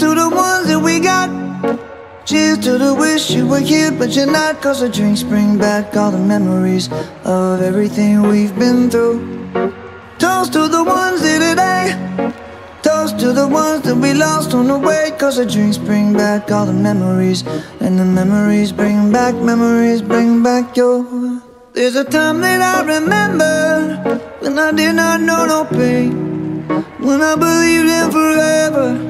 to the ones that we got. Cheers to the wish you were here, but you're not. Cause the drinks bring back all the memories of everything we've been through. Toast to the ones here today. Toast to the ones that we lost on the way. Cause the drinks bring back all the memories. And the memories bring back, memories bring back your. There's a time that I remember when I did not know no pain. When I believed in forever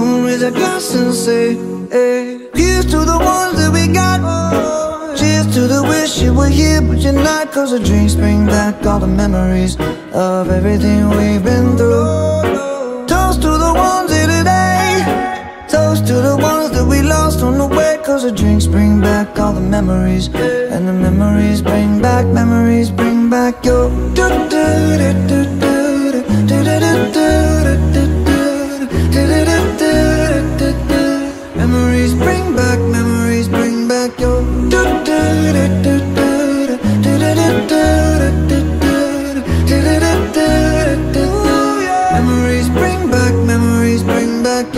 Gonna raise a glass and say, hey. Here's to the ones that we got. Cheers to the wish you were here, but you're not. Cause the drinks bring back all the memories of everything we've been through. Toast to the ones here today. Toast to the ones that we lost on the way. Cause the drinks bring back all the memories. And the memories bring back, memories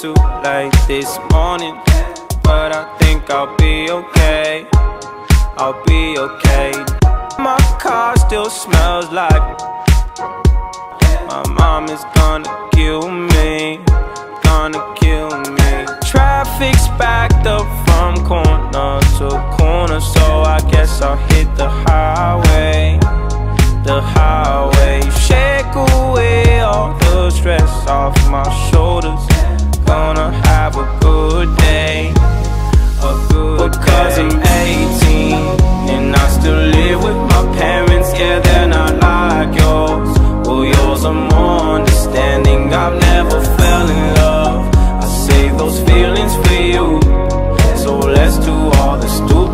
due to late this morning But I think I'll be okay. I'll be okay. My car still smells like My mom is gonna kill me Gonna kill me. Traffic's backed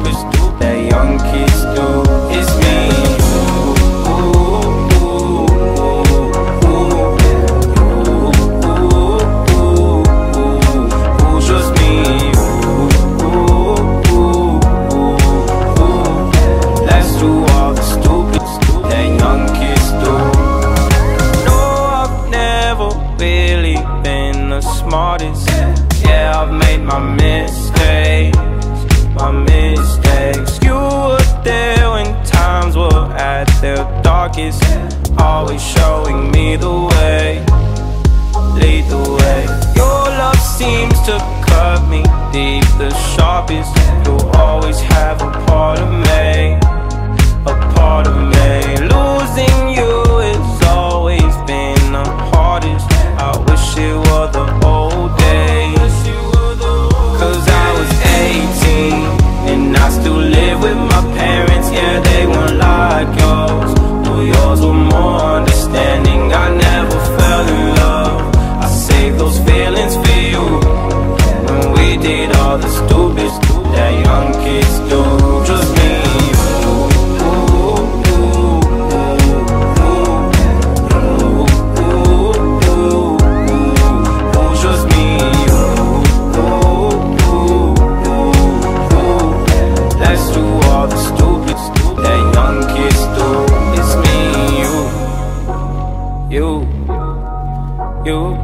always that young kid their darkest Always showing me the way. Lead the way. Your love seems to cut me deep. The sharpest You'll always have a part of me A part of me. Losing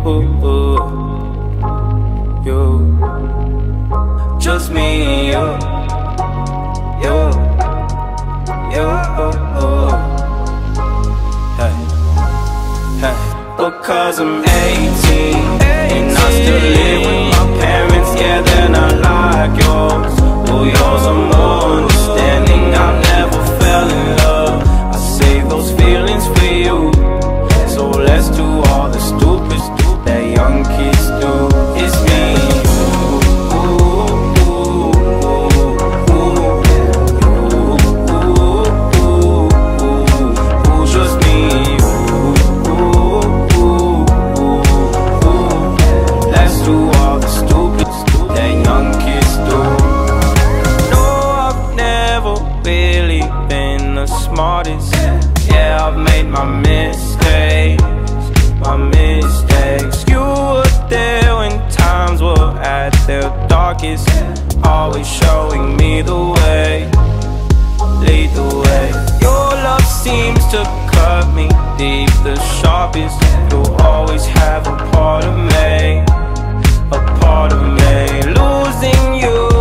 you, you. Just me and you, you, you. Hey. Hey. Because I'm 18 smartest. Yeah, I've made my mistakes, my mistakes. You were there when times were at their darkest, always showing me the way, lead the way. Your love seems to cut me deep, the sharpest. You'll always have a part of me a part of me. Losing you